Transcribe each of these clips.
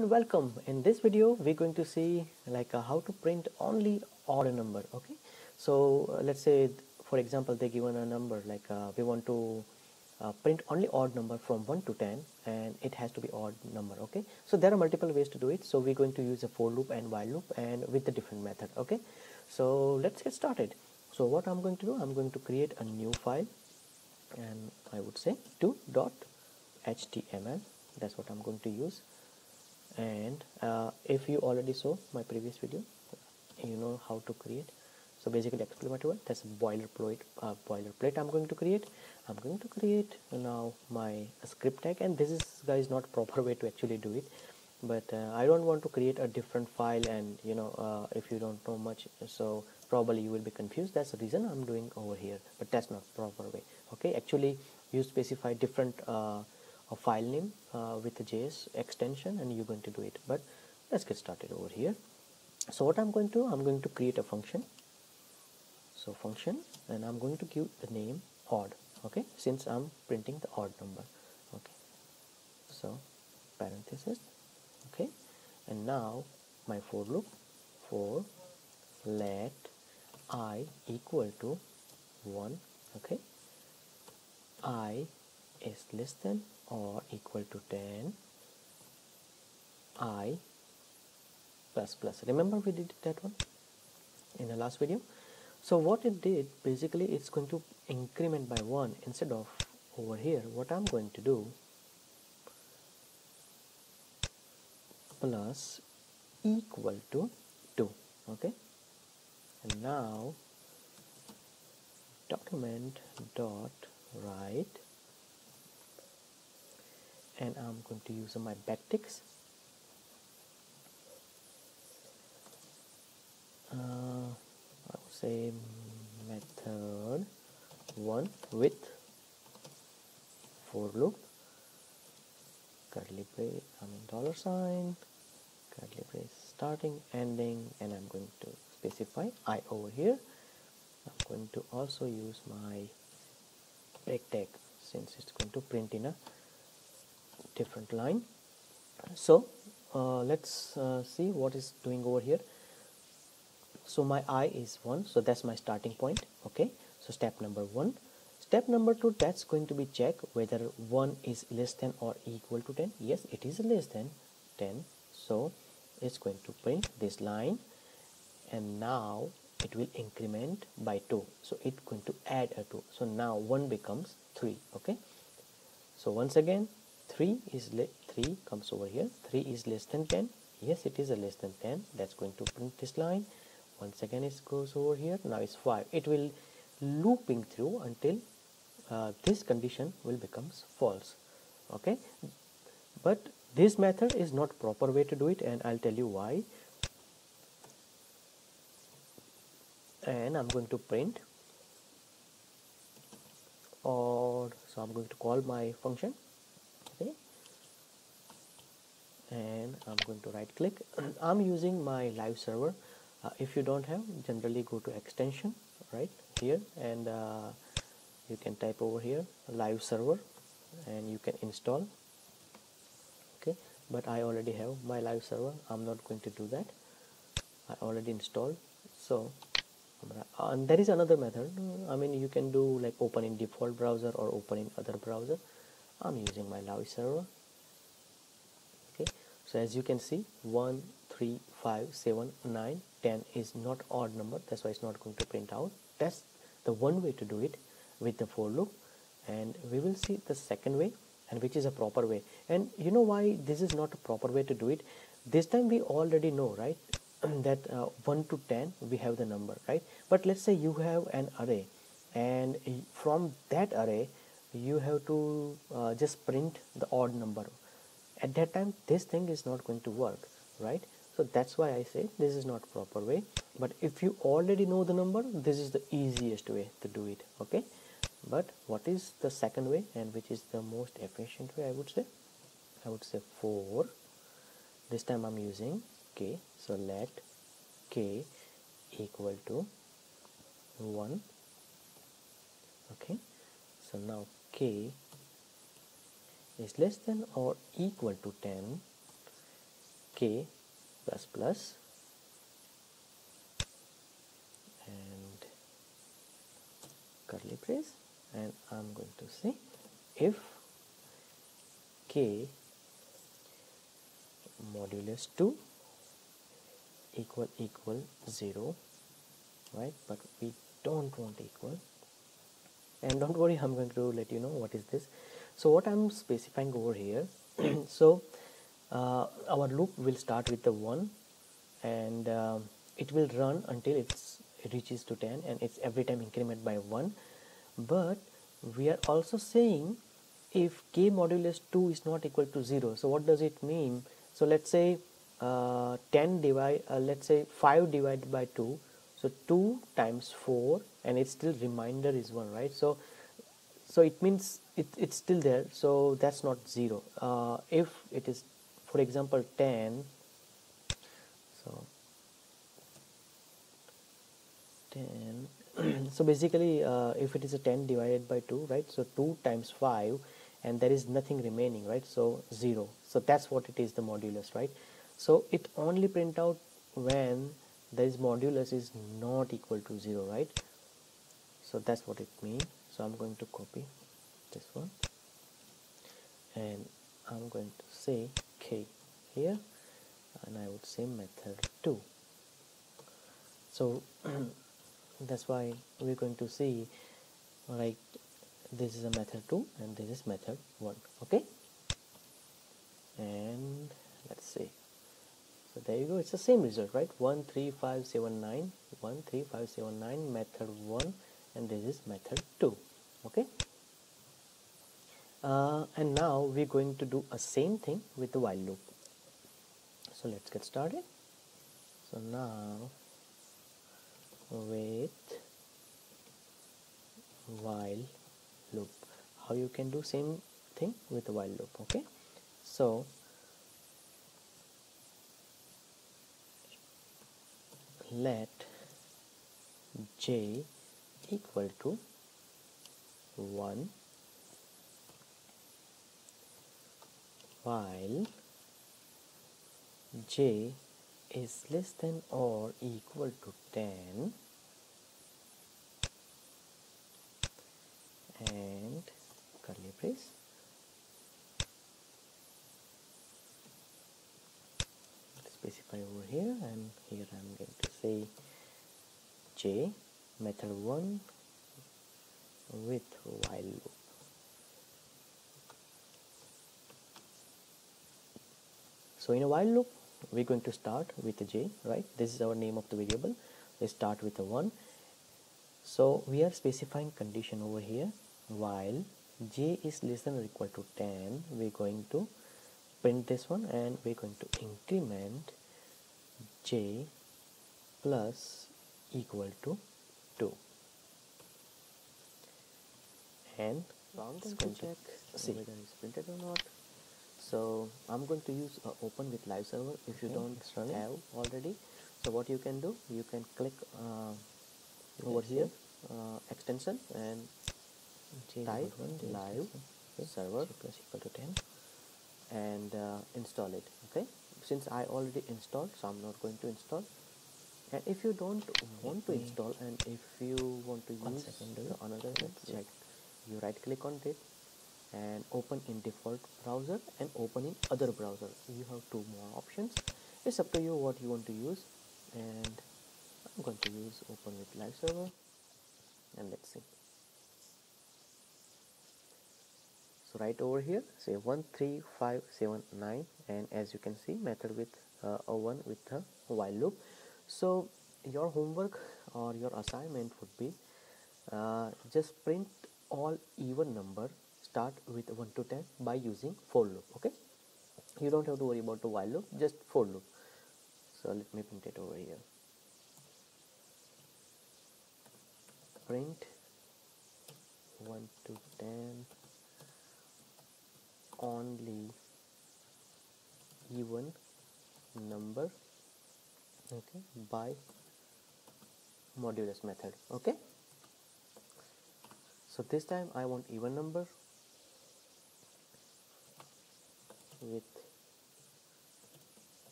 and welcome. In this video we're going to see like uh, how to print only odd number okay? So uh, let's say for example they given a number like uh, we want to uh, print only odd number from 1 to 10 and it has to be odd number okay? So there are multiple ways to do it. So we're going to use a for loop and while loop and with a different method okay? So let's get started. So what I'm going to do I'm going to create a new file and I would say 2.html that's what I'm going to use and uh, if you already saw my previous video you know how to create. So basically explanatory that's a boilerplate uh, boilerplate I'm going to create. I'm going to create now my script tag. And this is guys not proper way to actually do it. But uh, I don't want to create a different file and you know uh, if you don't know much so probably you will be confused. That's the reason I'm doing over here. But that's not proper way. Okay? Actually you specify different uh, a file name uh, with a JS extension and you're going to do it. But let's get started over here. So what I'm going to I'm going to create a function. So function and I'm going to give the name odd okay? Since I'm printing the odd number okay? So parenthesis okay? And now my for loop for let i equal to 1 okay? I is less than or equal to 10 i plus plus. Remember we did that one in the last video? So what it did basically it's going to increment by 1 instead of over here. What I'm going to do plus equal to 2 okay? And now document dot write and I'm going to use my backticks uh, I would say method 1 with for loop curly brace I mean dollar sign curly brace starting ending and I'm going to specify I over here. I'm going to also use my break tag since it's going to print in a different line. So uh, let's uh, see what is doing over here. So my i is 1 so that's my starting point. Okay. So step number 1 step number 2 that's going to be check whether 1 is less than or equal to 10 yes it is less than 10 so it's going to print this line. And now it will increment by 2 so it's going to add a 2 so now 1 becomes 3 okay. So once again 3 is 3 comes over here. 3 is less than 10 yes it is a less than 10 that's going to print this line. Once again it goes over here. Now it's 5 it will looping through until uh, this condition will becomes false. Okay? But this method is not proper way to do it and I'll tell you why. And I'm going to print. Or so I'm going to call my function and I'm going to right click I'm using my live server. Uh, if you don't have generally go to extension right here. And uh, you can type over here live server and you can install. Okay but I already have my live server. I'm not going to do that. I already installed. So and there is another method. I mean you can do like open in default browser or open in other browser. I'm using my live server so as you can see 1 3 5 7 9 10 is not odd number. That's why it's not going to print out. That's the one way to do it with the for loop. And we will see the second way and which is a proper way. And you know why this is not a proper way to do it? This time we already know right that uh, 1 to 10 we have the number right? But let's say you have an array. And from that array you have to uh, just print the odd number at that time this thing is not going to work right? So that's why I say this is not proper way. But if you already know the number this is the easiest way to do it okay? But what is the second way and which is the most efficient way I would say? I would say for this time I'm using k. So let k equal to 1 okay? So now k is less than or equal to 10 k plus plus. And curly brace. And I'm going to say if k modulus 2 equal equal 0 right? But we don't want equal. And don't worry I'm going to let you know what is this so what I'm specifying over here so uh, our loop will start with the 1 and uh, it will run until it reaches to 10 and it's every time increment by 1 but we are also saying if k modulus 2 is not equal to 0 so what does it mean? So let's say uh, 10 divide uh, let's say 5 divided by 2 so 2 times 4 and it's still remainder is 1 right? So so it means it, it's still there. So that's not 0 uh, if it is for example 10 so 10 so basically uh, if it is a 10 divided by 2 right? So 2 times 5 and there is nothing remaining right? So 0 so that's what it is the modulus right? So it only print out when this modulus is not equal to 0 right? So that's what it means so I'm going to copy this one. And I'm going to say k here. And I would say method 2 so that's why we're going to see like this is a method 2 and this is method 1 okay? And let's see. So there you go. It's the same result right? 1 3 5 7 9 1 3 5 7 9 method 1 and this is method 2 okay? Uh, and now we're going to do a same thing with the while loop. So let's get started. So now with while loop. How you can do same thing with the while loop okay? So let j equal to 1 while j is less than or equal to 10 and curly brace. Specify over here and here I'm going to say j method 1 with while loop. So in a while loop we're going to start with j right? This is our name of the variable. We start with a 1 so we are specifying condition over here. While j is less than or equal to 10 we're going to print this one and we're going to increment j plus equal to 2 and I'm going to check. See. whether it's printed or not? So I'm going to use uh, open with live server if you okay, don't have already. So what you can do you can click uh, over here uh, extension and type live okay. server. Plus equal to 10 and uh, install it okay? Since I already installed so I'm not going to install. And if you don't want to install and if you want to use another like you right click on it and open in default browser and open in other browser. You have two more options. It's up to you what you want to use. And I'm going to use open with live server. And let's see. So right over here say 13579 and as you can see method with uh, a one with a while loop. So your homework or your assignment would be uh, just print all even number start with 1 to 10 by using for loop okay? You don't have to worry about the while loop just for loop. So let me print it over here. Print 1 to 10 only even number okay by modulus method okay so this time I want even number with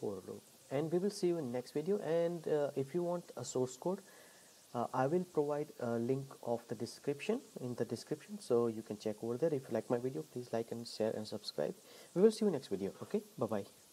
for loop and we will see you in next video. And uh, if you want a source code uh, I will provide a link of the description in the description. So you can check over there. If you like my video please like and share and subscribe. We will see you next video. Okay? Bye bye